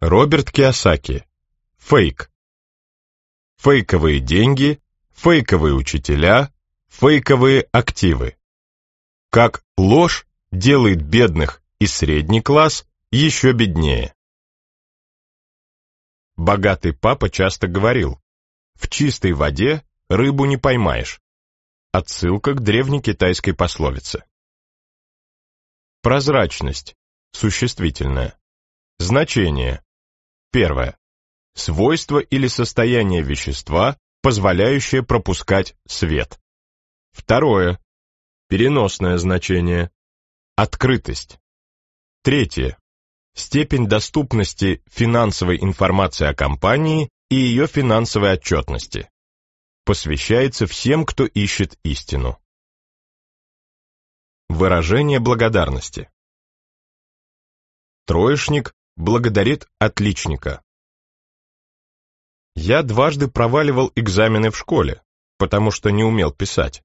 Роберт Киосаки. Фейк. Фейковые деньги, фейковые учителя, фейковые активы. Как ложь делает бедных и средний класс еще беднее. Богатый папа часто говорил, в чистой воде рыбу не поймаешь. Отсылка к древней китайской пословице. Прозрачность. Существительное. Значение. Первое. Свойство или состояние вещества, позволяющее пропускать свет. Второе. Переносное значение. Открытость. Третье. Степень доступности финансовой информации о компании и ее финансовой отчетности. Посвящается всем, кто ищет истину. Выражение благодарности. Троечник благодарит отличника. Я дважды проваливал экзамены в школе, потому что не умел писать.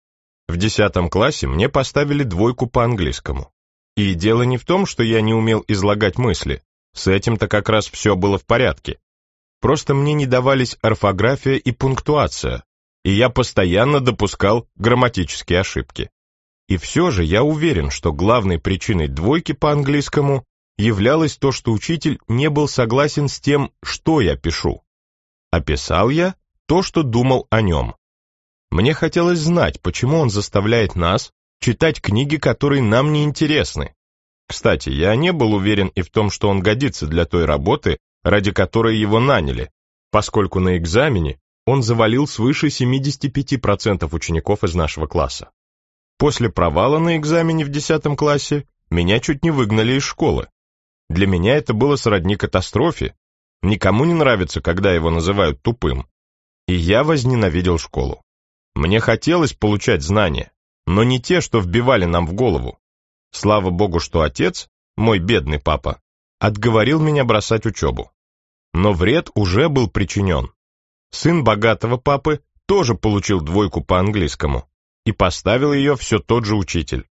В десятом классе мне поставили двойку по английскому. И дело не в том, что я не умел излагать мысли. С этим-то как раз все было в порядке. Просто мне не давались орфография и пунктуация, и я постоянно допускал грамматические ошибки. И все же я уверен, что главной причиной двойки по английскому являлось то, что учитель не был согласен с тем, что я пишу. Описал я то, что думал о нем. Мне хотелось знать, почему он заставляет нас читать книги, которые нам не интересны. Кстати, я не был уверен и в том, что он годится для той работы, ради которой его наняли, поскольку на экзамене он завалил свыше 75% учеников из нашего класса. После провала на экзамене в 10 классе меня чуть не выгнали из школы. Для меня это было сродни катастрофе. Никому не нравится, когда его называют тупым. И я возненавидел школу. Мне хотелось получать знания, но не те, что вбивали нам в голову. Слава богу, что отец, мой бедный папа, отговорил меня бросать учебу. Но вред уже был причинен. Сын богатого папы тоже получил двойку по английскому, и поставил ее все тот же учитель.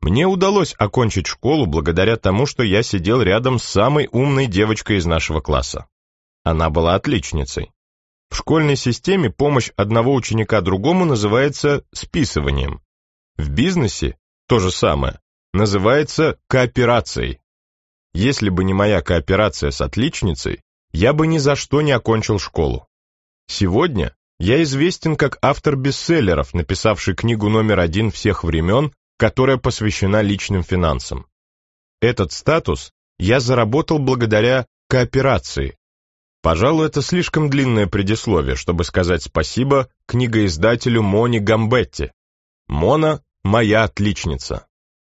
Мне удалось окончить школу благодаря тому, что я сидел рядом с самой умной девочкой из нашего класса. Она была отличницей. В школьной системе помощь одного ученика другому называется списыванием. В бизнесе то же самое, называется кооперацией. Если бы не моя кооперация с отличницей, я бы ни за что не окончил школу. Сегодня я известен как автор бестселлеров, написавший книгу номер один всех времен которая посвящена личным финансам. Этот статус я заработал благодаря кооперации. Пожалуй, это слишком длинное предисловие, чтобы сказать спасибо книгоиздателю Мони Гамбетти. Мона – моя отличница.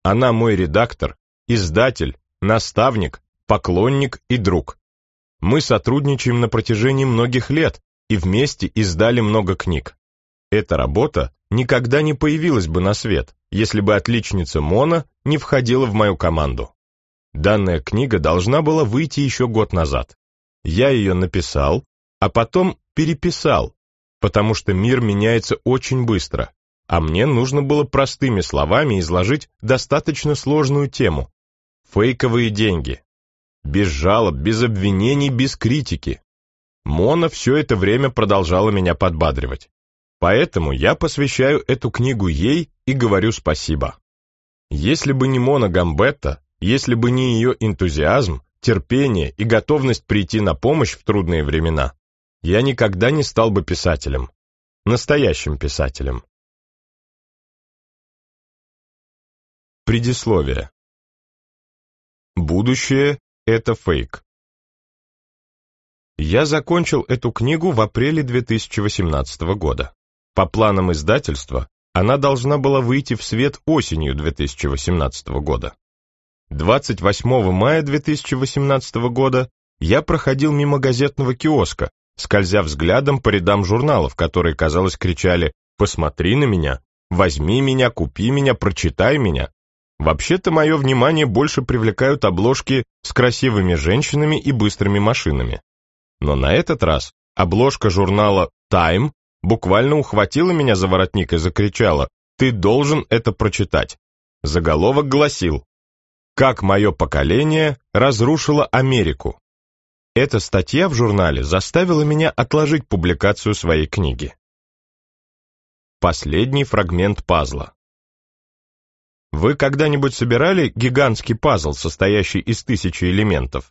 Она мой редактор, издатель, наставник, поклонник и друг. Мы сотрудничаем на протяжении многих лет и вместе издали много книг. Эта работа никогда не появилась бы на свет, если бы отличница Мона не входила в мою команду. Данная книга должна была выйти еще год назад. Я ее написал, а потом переписал, потому что мир меняется очень быстро, а мне нужно было простыми словами изложить достаточно сложную тему. Фейковые деньги. Без жалоб, без обвинений, без критики. Мона все это время продолжала меня подбадривать. Поэтому я посвящаю эту книгу ей и говорю спасибо. Если бы не Мона Гамбетта, если бы не ее энтузиазм, терпение и готовность прийти на помощь в трудные времена, я никогда не стал бы писателем. Настоящим писателем. Предисловие. Будущее — это фейк. Я закончил эту книгу в апреле 2018 года. По планам издательства, она должна была выйти в свет осенью 2018 года. 28 мая 2018 года я проходил мимо газетного киоска, скользя взглядом по рядам журналов, которые, казалось, кричали «Посмотри на меня», «Возьми меня», «Купи меня», «Прочитай меня». Вообще-то мое внимание больше привлекают обложки с красивыми женщинами и быстрыми машинами. Но на этот раз обложка журнала Time буквально ухватила меня за воротник и закричала «Ты должен это прочитать». Заголовок гласил «Как мое поколение разрушило Америку». Эта статья в журнале заставила меня отложить публикацию своей книги. Последний фрагмент пазла. Вы когда-нибудь собирали гигантский пазл, состоящий из тысячи элементов?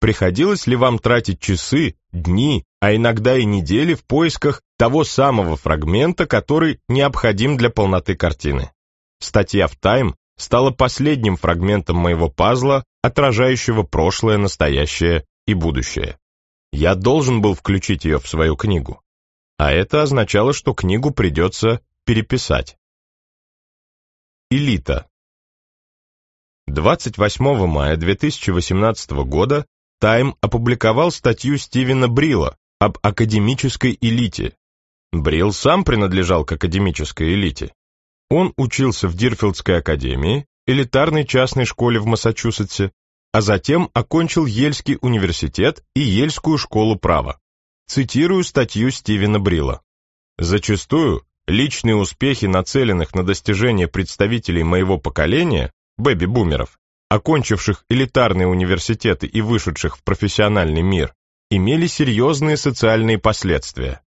Приходилось ли вам тратить часы, дни, а иногда и недели в поисках того самого фрагмента, который необходим для полноты картины? Статья в Time стала последним фрагментом моего пазла, отражающего прошлое, настоящее и будущее. Я должен был включить ее в свою книгу. А это означало, что книгу придется переписать. Элита. 28 мая 2018 года Тайм опубликовал статью Стивена Брила об академической элите. Брил сам принадлежал к академической элите. Он учился в Дирфилдской академии, элитарной частной школе в Массачусетсе, а затем окончил Ельский университет и Ельскую школу права. Цитирую статью Стивена Брила. «Зачастую личные успехи, нацеленных на достижение представителей моего поколения, бэби-бумеров, окончивших элитарные университеты и вышедших в профессиональный мир, имели серьезные социальные последствия.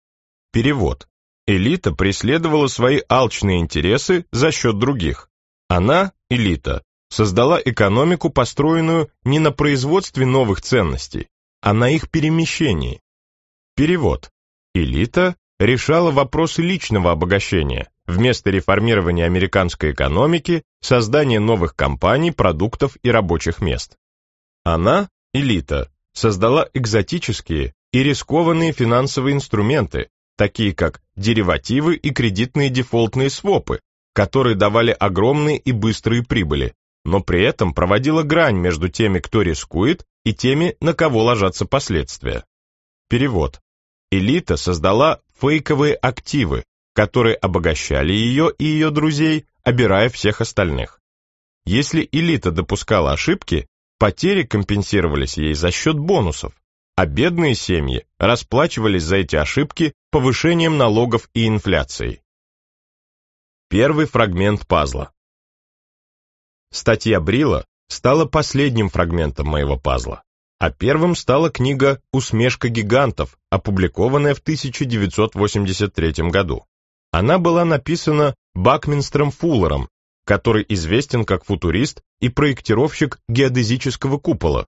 Перевод. Элита преследовала свои алчные интересы за счет других. Она, элита, создала экономику, построенную не на производстве новых ценностей, а на их перемещении. Перевод. Элита решала вопросы личного обогащения, вместо реформирования американской экономики, создания новых компаний, продуктов и рабочих мест. Она, элита, создала экзотические и рискованные финансовые инструменты, такие как деривативы и кредитные дефолтные свопы, которые давали огромные и быстрые прибыли, но при этом проводила грань между теми, кто рискует, и теми, на кого ложатся последствия. Перевод. Элита создала фейковые активы, которые обогащали ее и ее друзей, обирая всех остальных. Если элита допускала ошибки, потери компенсировались ей за счет бонусов, а бедные семьи расплачивались за эти ошибки повышением налогов и инфляцией. Первый фрагмент пазла. Статья Брила стала последним фрагментом моего пазла, а первым стала книга «Усмешка гигантов», опубликованная в 1983 году. Она была написана Бакминстером Фуллером, который известен как футурист и проектировщик геодезического купола.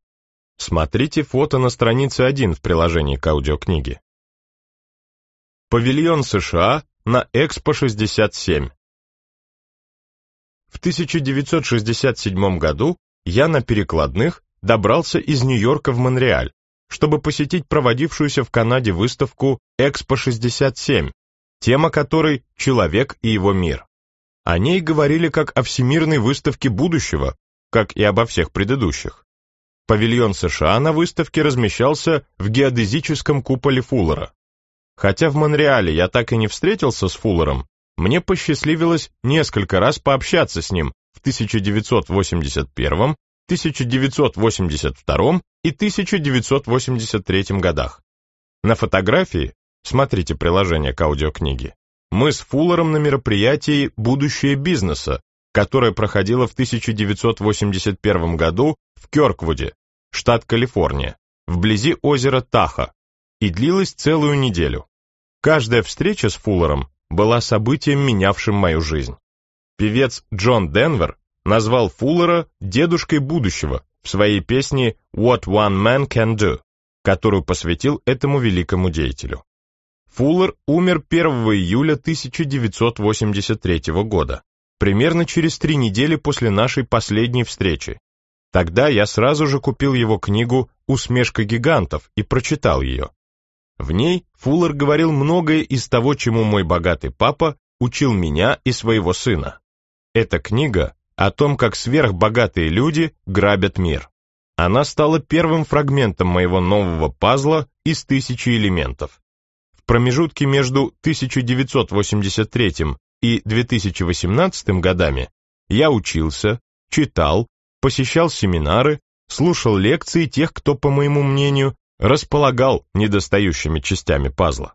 Смотрите фото на странице 1 в приложении к аудиокниге. Павильон США на Экспо-67. В 1967 году я на перекладных добрался из Нью-Йорка в Монреаль, чтобы посетить проводившуюся в Канаде выставку Экспо-67, тема которой «Человек и его мир». О ней говорили как о всемирной выставке будущего, как и обо всех предыдущих. Павильон США на выставке размещался в геодезическом куполе Фуллера. Хотя в Монреале я так и не встретился с Фуллером, мне посчастливилось несколько раз пообщаться с ним в 1981, 1982 и 1983 годах. На фотографии, смотрите приложение к аудиокниге, мы с Фуллером на мероприятии «Будущее бизнеса», которое проходило в 1981 году в Кёрквуде, штат Калифорния, вблизи озера Таха, и длилось целую неделю. Каждая встреча с Фуллером была событием, менявшим мою жизнь. Певец Джон Денвер назвал Фуллера «дедушкой будущего» в своей песне «What One Man Can Do», которую посвятил этому великому деятелю. Фуллер умер 1 июля 1983 года, примерно через три недели после нашей последней встречи. Тогда я сразу же купил его книгу «Усмешка гигантов» и прочитал ее. В ней Фуллер говорил многое из того, чему мой богатый папа учил меня и своего сына. Эта книга о том, как сверхбогатые люди грабят мир. Она стала первым фрагментом моего нового пазла из тысячи элементов. В промежутке между 1983 и 2018 годами я учился, читал, посещал семинары, слушал лекции тех, кто, по моему мнению, располагал недостающими частями пазла.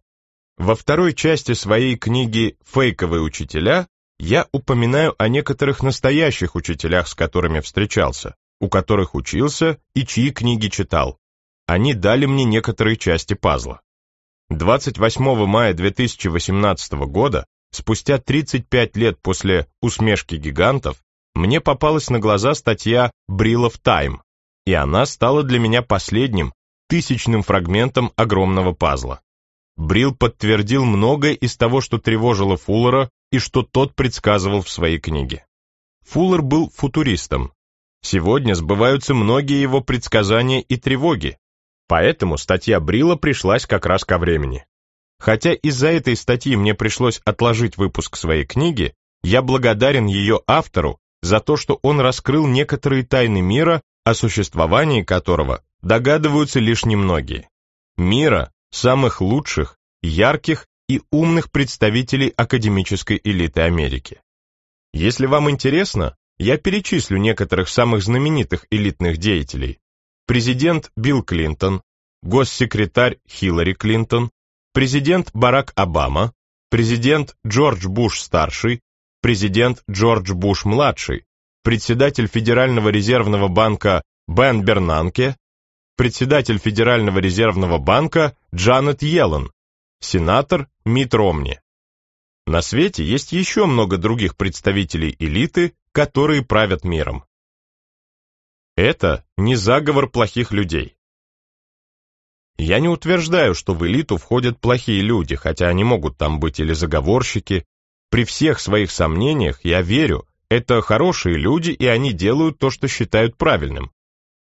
Во второй части своей книги «Фейковые учителя» я упоминаю о некоторых настоящих учителях, с которыми встречался, у которых учился и чьи книги читал. они дали мне некоторые части пазла. 28 мая 2018 года, спустя 35 лет после «Усмешки гигантов», мне попалась на глаза статья «Брилов Тайм», и она стала для меня последним, тысячным фрагментом огромного пазла. Брил подтвердил многое из того, что тревожило Фуллера и что тот предсказывал в своей книге. Фуллер был футуристом. Сегодня сбываются многие его предсказания и тревоги, поэтому статья Брила пришлась как раз ко времени. Хотя из-за этой статьи мне пришлось отложить выпуск своей книги, я благодарен ее автору за то, что он раскрыл некоторые тайны мира, о существовании которого догадываются лишь немногие. Мира самых лучших, ярких и умных представителей академической элиты Америки. Если вам интересно, я перечислю некоторых самых знаменитых элитных деятелей. Президент Билл Клинтон, госсекретарь Хиллари Клинтон, президент Барак Обама, президент Джордж Буш-старший, президент Джордж Буш-младший, председатель Федерального резервного банка Бен Бернанке, председатель Федерального резервного банка Джанет Йеллен, сенатор Мит Ромни. На свете есть еще много других представителей элиты, которые правят миром. Это не заговор плохих людей. Я не утверждаю, что в элиту входят плохие люди, хотя они могут там быть или заговорщики. При всех своих сомнениях я верю, это хорошие люди, и они делают то, что считают правильным.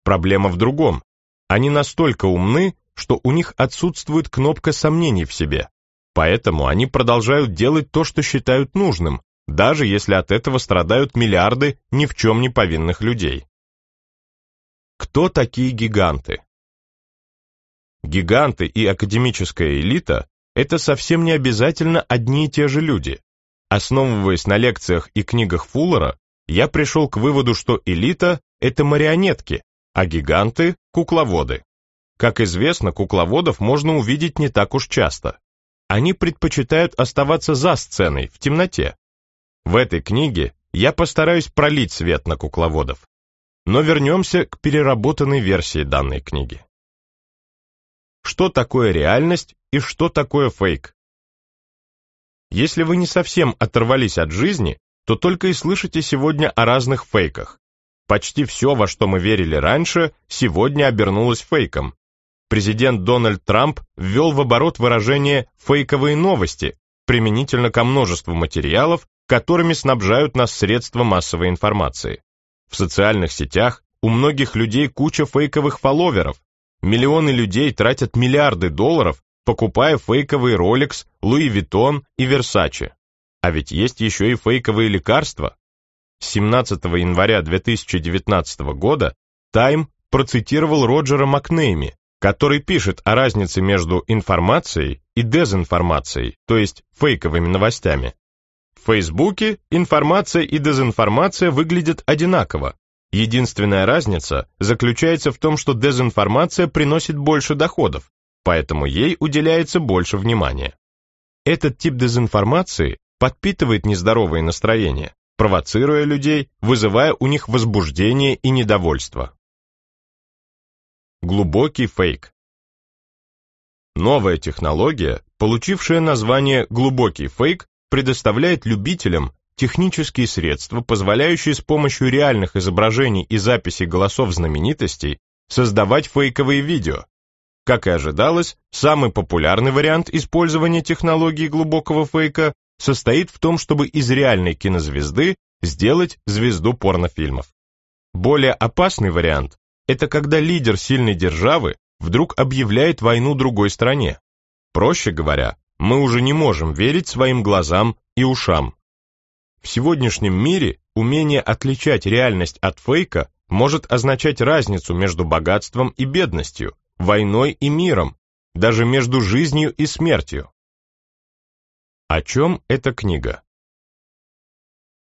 Проблема в другом. Они настолько умны, что у них отсутствует кнопка сомнений в себе. Поэтому они продолжают делать то, что считают нужным, даже если от этого страдают миллиарды ни в чем не повинных людей. Кто такие гиганты? Гиганты и академическая элита – это совсем не обязательно одни и те же люди. Основываясь на лекциях и книгах Фуллера, я пришел к выводу, что элита – это марионетки, а гиганты – кукловоды. Как известно, кукловодов можно увидеть не так уж часто они предпочитают оставаться за сценой, в темноте. В этой книге я постараюсь пролить свет на кукловодов. Но вернемся к переработанной версии данной книги. Что такое реальность и что такое фейк? Если вы не совсем оторвались от жизни, то только и слышите сегодня о разных фейках. Почти все, во что мы верили раньше, сегодня обернулось фейком президент Дональд Трамп ввел в оборот выражение «фейковые новости» применительно ко множеству материалов, которыми снабжают нас средства массовой информации. В социальных сетях у многих людей куча фейковых фолловеров. Миллионы людей тратят миллиарды долларов, покупая фейковый Rolex, Louis Vuitton и Versace. А ведь есть еще и фейковые лекарства. 17 января 2019 года Time процитировал Роджера Макнейми, который пишет о разнице между информацией и дезинформацией, то есть фейковыми новостями. В Фейсбуке информация и дезинформация выглядят одинаково. Единственная разница заключается в том, что дезинформация приносит больше доходов, поэтому ей уделяется больше внимания. Этот тип дезинформации подпитывает нездоровые настроения, провоцируя людей, вызывая у них возбуждение и недовольство. Глубокий фейк. Новая технология, получившая название «глубокий фейк», предоставляет любителям технические средства, позволяющие с помощью реальных изображений и записей голосов знаменитостей создавать фейковые видео. Как и ожидалось, самый популярный вариант использования технологии глубокого фейка состоит в том, чтобы из реальной кинозвезды сделать звезду порнофильмов. Более опасный вариант это когда лидер сильной державы вдруг объявляет войну другой стране. Проще говоря, мы уже не можем верить своим глазам и ушам. В сегодняшнем мире умение отличать реальность от фейка может означать разницу между богатством и бедностью, войной и миром, даже между жизнью и смертью. О чем эта книга?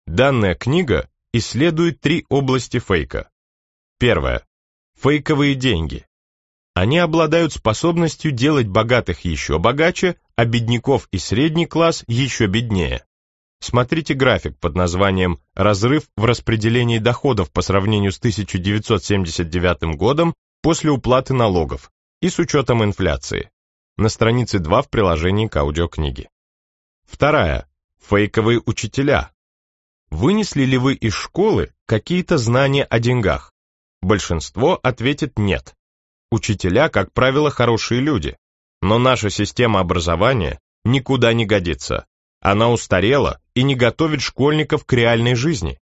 Данная книга исследует три области фейка. Первая фейковые деньги. Они обладают способностью делать богатых еще богаче, а бедняков и средний класс еще беднее. Смотрите график под названием «Разрыв в распределении доходов по сравнению с 1979 годом после уплаты налогов», и с учетом инфляции. На странице 2 в приложении к аудиокниге. Вторая. Фейковые учителя. Вынесли ли вы из школы какие-то знания о деньгах? Большинство ответит нет. Учителя, как правило, хорошие люди, но наша система образования никуда не годится. Она устарела и не готовит школьников к реальной жизни.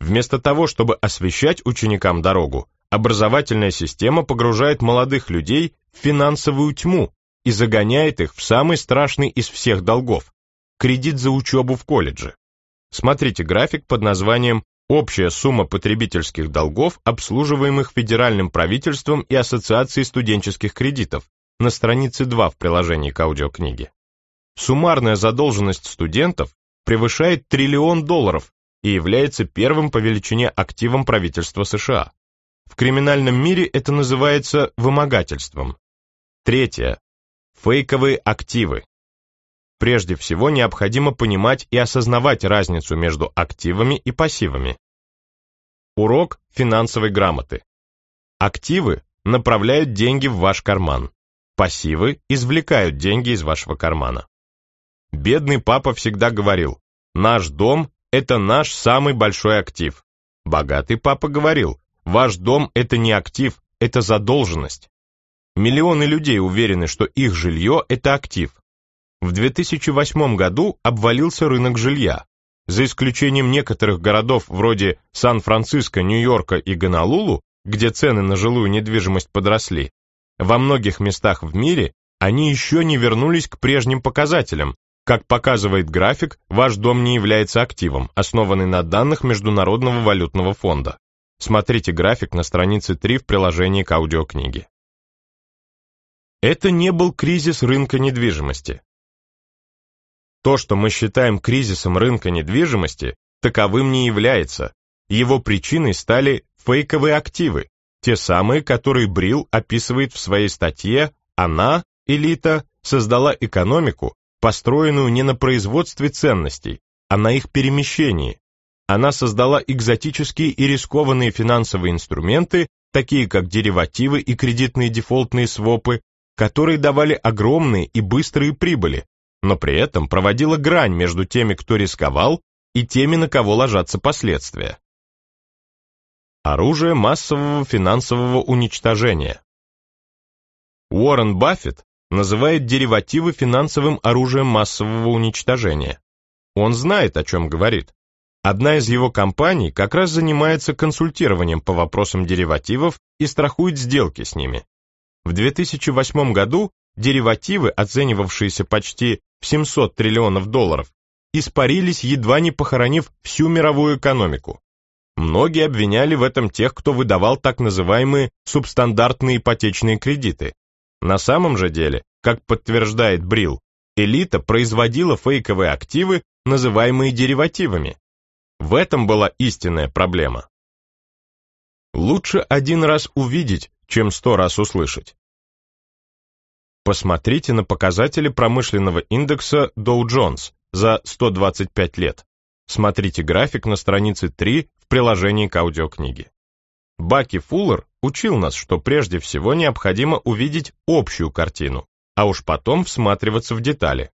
Вместо того, чтобы освещать ученикам дорогу, образовательная система погружает молодых людей в финансовую тьму и загоняет их в самый страшный из всех долгов – кредит за учебу в колледже. Смотрите график под названием «Общая сумма потребительских долгов, обслуживаемых федеральным правительством и Ассоциацией студенческих кредитов» на странице 2 в приложении к аудиокниге. Суммарная задолженность студентов превышает триллион долларов и является первым по величине активом правительства США. В криминальном мире это называется вымогательством. Третье. Фейковые активы. Прежде всего необходимо понимать и осознавать разницу между активами и пассивами. Урок финансовой грамоты. Активы направляют деньги в ваш карман. Пассивы извлекают деньги из вашего кармана. Бедный папа всегда говорил, наш дом – это наш самый большой актив. Богатый папа говорил, ваш дом – это не актив, это задолженность. Миллионы людей уверены, что их жилье – это актив. В 2008 году обвалился рынок жилья. За исключением некоторых городов вроде Сан-Франциско, Нью-Йорка и Гонолулу, где цены на жилую недвижимость подросли, во многих местах в мире они еще не вернулись к прежним показателям, как показывает график, ваш дом не является активом, основанный на данных Международного валютного фонда. Смотрите график на странице 3 в приложении к аудиокниге. Это не был кризис рынка недвижимости. То, что мы считаем кризисом рынка недвижимости, таковым не является. Его причиной стали фейковые активы, те самые, которые Брил описывает в своей статье «Она, элита, создала экономику, построенную не на производстве ценностей, а на их перемещении. Она создала экзотические и рискованные финансовые инструменты, такие как деривативы и кредитные дефолтные свопы, которые давали огромные и быстрые прибыли, но при этом проводила грань между теми, кто рисковал, и теми, на кого ложатся последствия. Оружие массового финансового уничтожения. Уоррен Баффет называет деривативы финансовым оружием массового уничтожения. Он знает, о чем говорит. Одна из его компаний как раз занимается консультированием по вопросам деривативов и страхует сделки с ними. В 2008 году деривативы, оценивавшиеся почти в 700 триллионов долларов, испарились, едва не похоронив всю мировую экономику. Многие обвиняли в этом тех, кто выдавал так называемые субстандартные ипотечные кредиты. На самом же деле, как подтверждает Брил, элита производила фейковые активы, называемые деривативами. В этом была истинная проблема. Лучше один раз увидеть, чем сто раз услышать. Посмотрите на показатели промышленного индекса Dow Jones за 125 лет. Смотрите график на странице 3 в приложении к аудиокниге. Баки Фуллер учил нас, что прежде всего необходимо увидеть общую картину, а уж потом всматриваться в детали.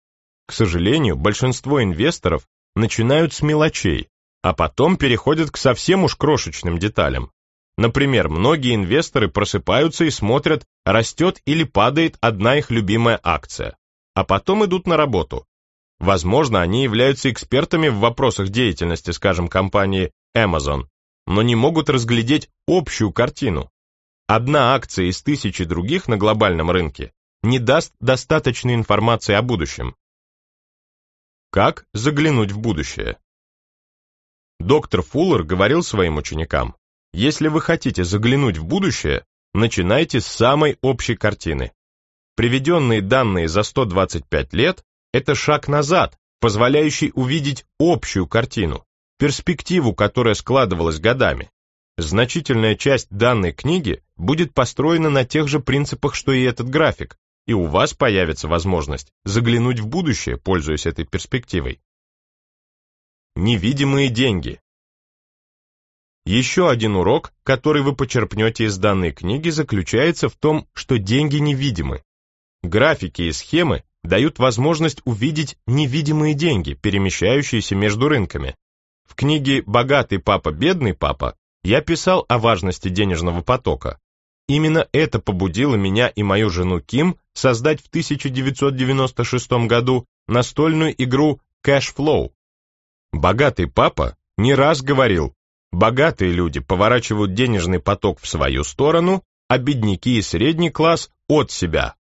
К сожалению, большинство инвесторов начинают с мелочей, а потом переходят к совсем уж крошечным деталям. Например, многие инвесторы просыпаются и смотрят, растет или падает одна их любимая акция, а потом идут на работу. Возможно, они являются экспертами в вопросах деятельности, скажем, компании Amazon, но не могут разглядеть общую картину. Одна акция из тысячи других на глобальном рынке не даст достаточной информации о будущем. Как заглянуть в будущее? Доктор Фуллер говорил своим ученикам, если вы хотите заглянуть в будущее, начинайте с самой общей картины. Приведенные данные за 125 лет – это шаг назад, позволяющий увидеть общую картину, перспективу, которая складывалась годами. Значительная часть данной книги будет построена на тех же принципах, что и этот график, и у вас появится возможность заглянуть в будущее, пользуясь этой перспективой. Невидимые деньги. Еще один урок, который вы почерпнете из данной книги, заключается в том, что деньги невидимы. Графики и схемы дают возможность увидеть невидимые деньги, перемещающиеся между рынками. В книге «Богатый папа, бедный папа» я писал о важности денежного потока. Именно это побудило меня и мою жену Ким создать в 1996 году настольную игру Cash Flow. Богатый папа не раз говорил, богатые люди поворачивают денежный поток в свою сторону, а бедняки и средний класс от себя.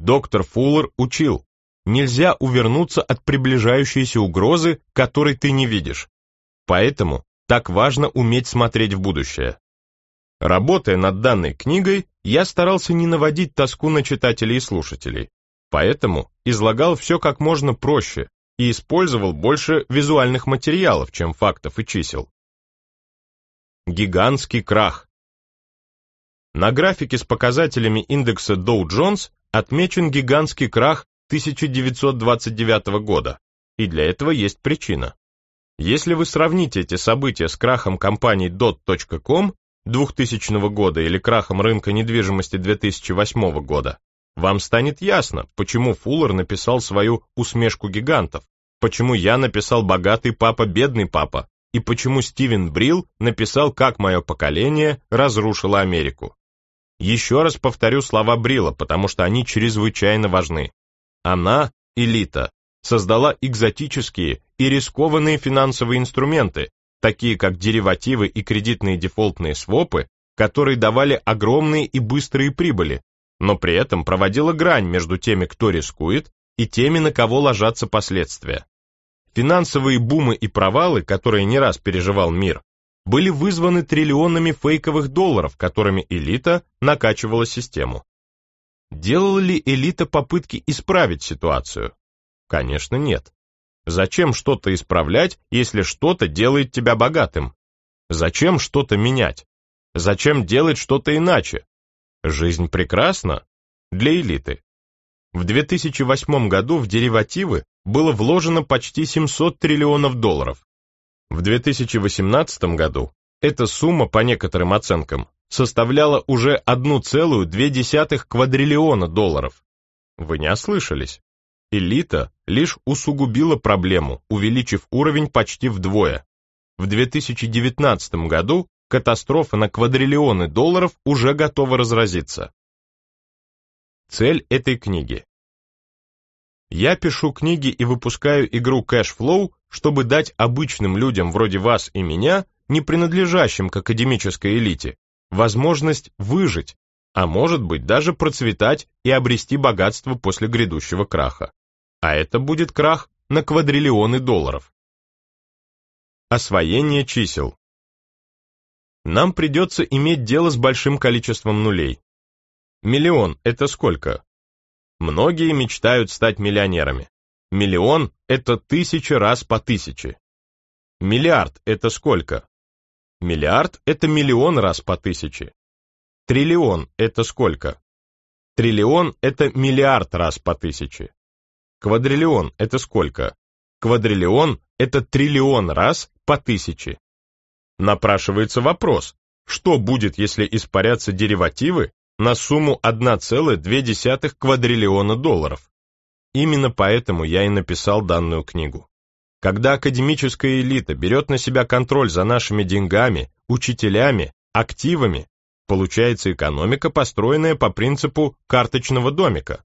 Доктор Фуллер учил, нельзя увернуться от приближающейся угрозы, которой ты не видишь. Поэтому так важно уметь смотреть в будущее. Работая над данной книгой, я старался не наводить тоску на читателей и слушателей, поэтому излагал все как можно проще и использовал больше визуальных материалов, чем фактов и чисел. Гигантский крах. На графике с показателями индекса Dow Jones отмечен гигантский крах 1929 года, и для этого есть причина. Если вы сравните эти события с крахом компании Dot.com 2000 года или крахом рынка недвижимости 2008 года, вам станет ясно, почему Фуллер написал свою «Усмешку гигантов», почему я написал «Богатый папа, бедный папа», и почему Стивен Брилл написал «Как мое поколение разрушило Америку». Еще раз повторю слова Брила, потому что они чрезвычайно важны. Она, элита, создала экзотические и рискованные финансовые инструменты, такие как деривативы и кредитные дефолтные свопы, которые давали огромные и быстрые прибыли, но при этом проводила грань между теми, кто рискует, и теми, на кого ложатся последствия. Финансовые бумы и провалы, которые не раз переживал мир, были вызваны триллионами фейковых долларов, которыми элита накачивала систему. Делала ли элита попытки исправить ситуацию? Конечно, нет. Зачем что-то исправлять, если что-то делает тебя богатым? Зачем что-то менять? Зачем делать что-то иначе? Жизнь прекрасна для элиты. В 2008 году в деривативы было вложено почти 700 триллионов долларов. В 2018 году эта сумма, по некоторым оценкам, составляла уже 1,2 квадриллиона долларов. Вы не ослышались. Элита лишь усугубила проблему, увеличив уровень почти вдвое. В 2019 году катастрофа на квадриллионы долларов уже готова разразиться. Цель этой книги. Я пишу книги и выпускаю игру Cash Flow, чтобы дать обычным людям вроде вас и меня, не принадлежащим к академической элите, возможность выжить, а может быть даже процветать и обрести богатство после грядущего краха. А это будет крах на квадриллионы долларов. Освоение чисел. Нам придется иметь дело с большим количеством нулей. Миллион – это сколько? Многие мечтают стать миллионерами. Миллион – это тысяча раз по тысяче. Миллиард – это сколько? Миллиард – это миллион раз по тысяче. Триллион – это сколько? Триллион – это миллиард раз по тысяче. Квадриллион – это сколько? Квадриллион – это триллион раз по тысяче. Напрашивается вопрос, что будет, если испарятся деривативы на сумму 1,2 квадриллиона долларов. Именно поэтому я и написал данную книгу. Когда академическая элита берет на себя контроль за нашими деньгами, учителями, активами, получается экономика, построенная по принципу карточного домика.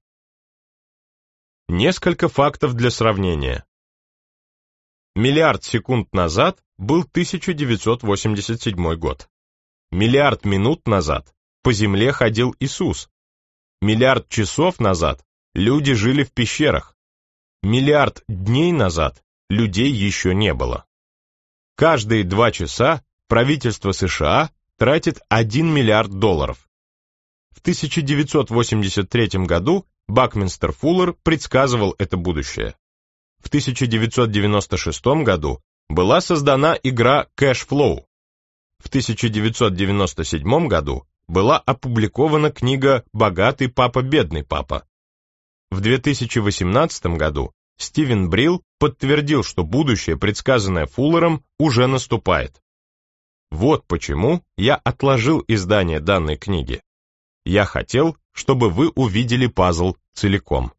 Несколько фактов для сравнения. Миллиард секунд назад был 1987 год. Миллиард минут назад по земле ходил Иисус. Миллиард часов назад люди жили в пещерах. Миллиард дней назад людей еще не было. Каждые два часа правительство США тратит 1 миллиард долларов. В 1983 году Бакминстер Фуллер предсказывал это будущее. В 1996 году была создана игра Cash Flow. В 1997 году была опубликована книга «Богатый папа, бедный папа». В 2018 году Стивен Брилл подтвердил, что будущее, предсказанное Фуллером, уже наступает. Вот почему я отложил издание данной книги. Я хотел, чтобы вы увидели пазл целиком.